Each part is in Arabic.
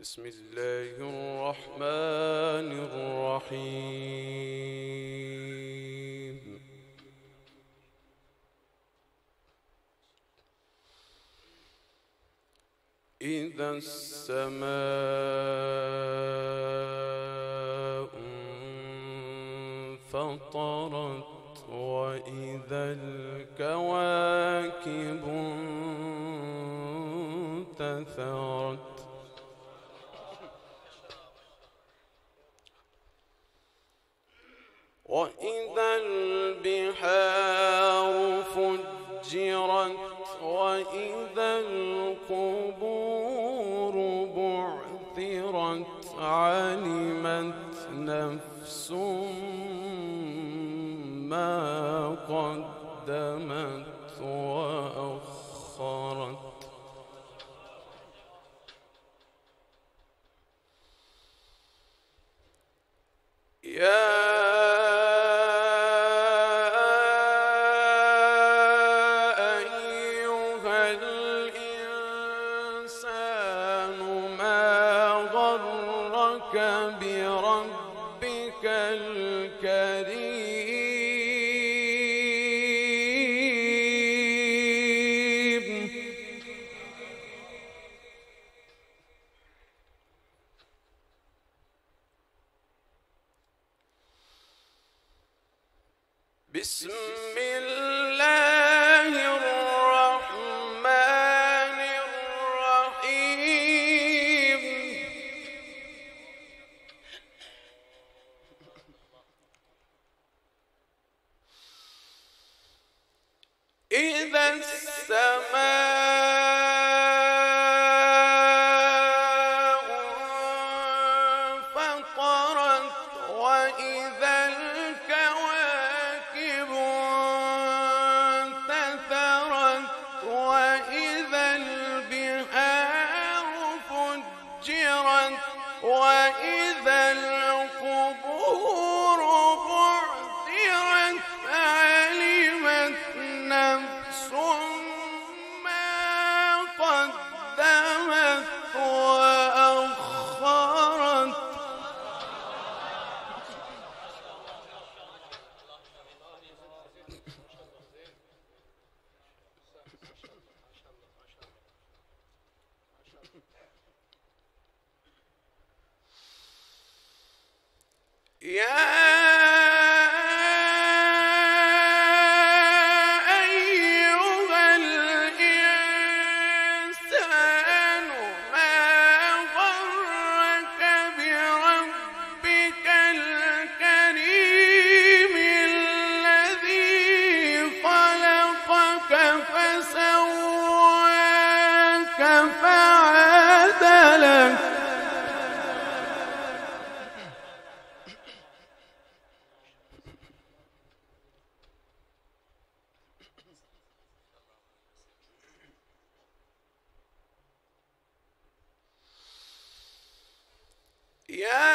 بسم الله الرحمن الرحيم. إذا السماء انفطرت وإذا الكواكب انتثرت وإذا البحار فجرت وإذا القبور بعثرت علمت نفس ما قدمت وأخرت بسم الله Yeah. Yeah.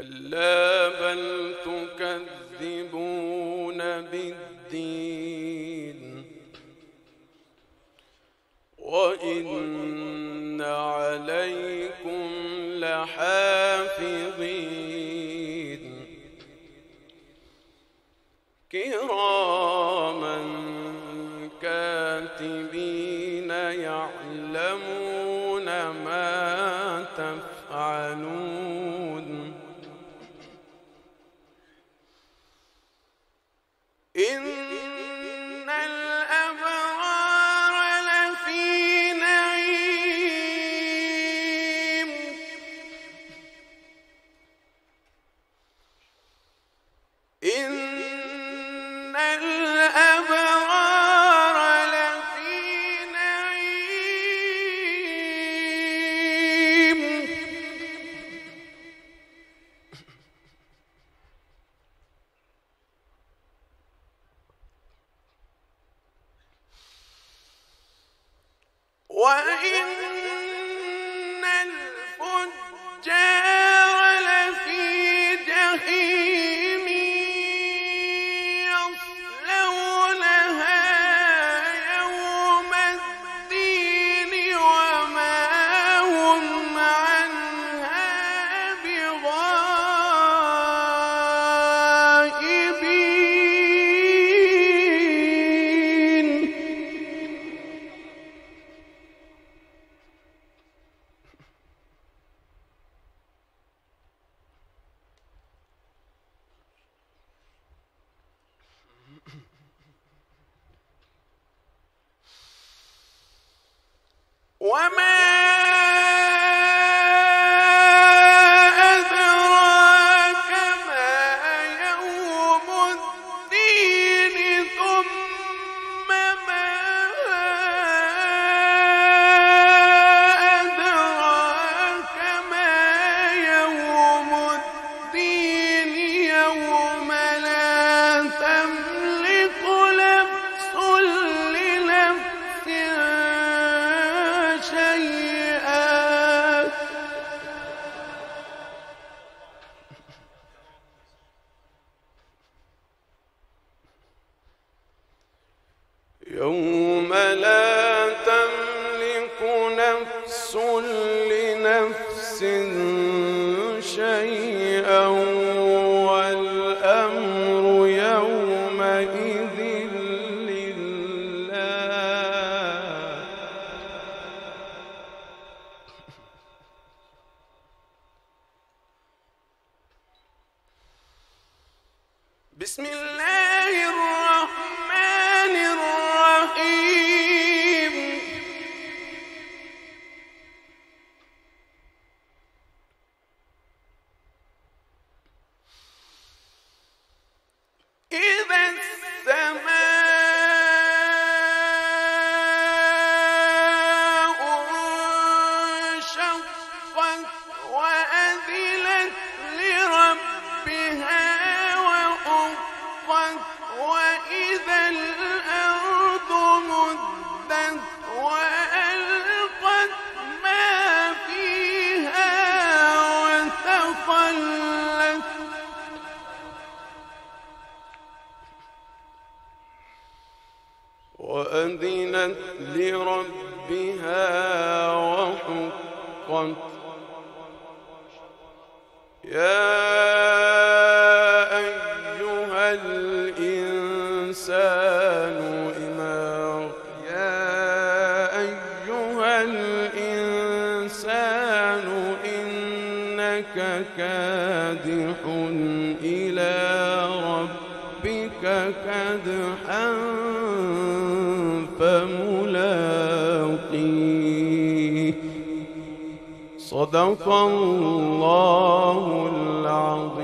كلا بل تكذبون بالدين وإن عليكم لحافظين كرام Mm-hmm. شيئا والأمر يومئذ لله. بسم الله يا أيها الإنسان يا أيها الإنسان إنك كادح إلى ربك كدحا صدق الله العظيم.